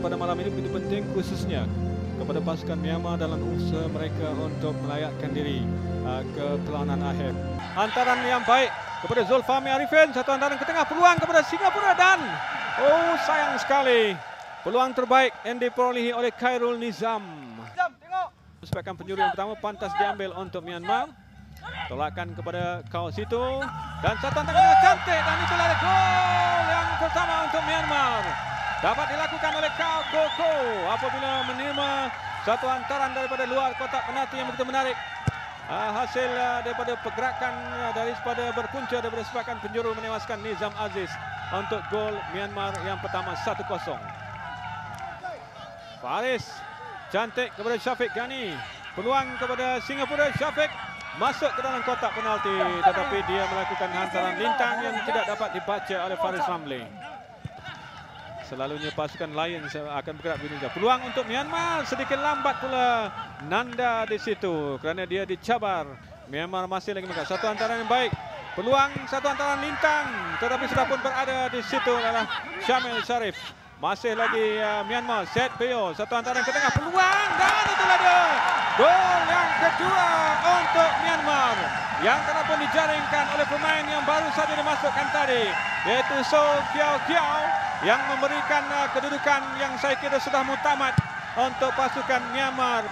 pada malam ini begitu penting khususnya kepada pasukan Myanmar dalam usaha mereka untuk melayakkan diri uh, ke perlawanan akhir. Hantaran yang baik kepada Zulfami Arifin, satu hantaran ke tengah peluang kepada Singapura dan oh sayang sekali peluang terbaik yang diperolehi oleh Khairul Nizam. Sepakan penjuru yang pertama pantas diambil untuk Myanmar. Tolakan kepada kau situ dan satu hantaran yang cantik dan itulah gol yang pertama untuk Myanmar dapat dilakukan oleh Kau Koko apabila menerima satu hantaran daripada luar kotak penalti yang begitu menarik. Uh, hasil uh, daripada pergerakan uh, daripada berpunca daripada sepakan penjuru menewaskan Nizam Aziz untuk gol Myanmar yang pertama 1-0. Faris cantik kepada Syafiq Ghani. Peluang kepada Singapura Syafiq masuk ke dalam kotak penalti tetapi dia melakukan hantaran lintang yang tidak dapat dibaca oleh Faris Ramli. Selalunya pasukan Lions akan bergerak begini saja. Peluang untuk Myanmar sedikit lambat pula Nanda di situ kerana dia dicabar. Myanmar masih lagi menggak. Satu antaran yang baik. Peluang satu antaran lintang tetapi sudah pun berada di situ adalah Syamil Sharif. Masih lagi uh, Myanmar set Peo. Satu antaran ke tengah peluang dan itulah dia. Gol yang kedua untuk Myanmar yang telah pun dijaringkan oleh pemain yang baru saja dimasukkan tadi yaitu So Kiao Kiao yang memberikan uh, kedudukan yang saya kira sudah mutamat untuk pasukan Myanmar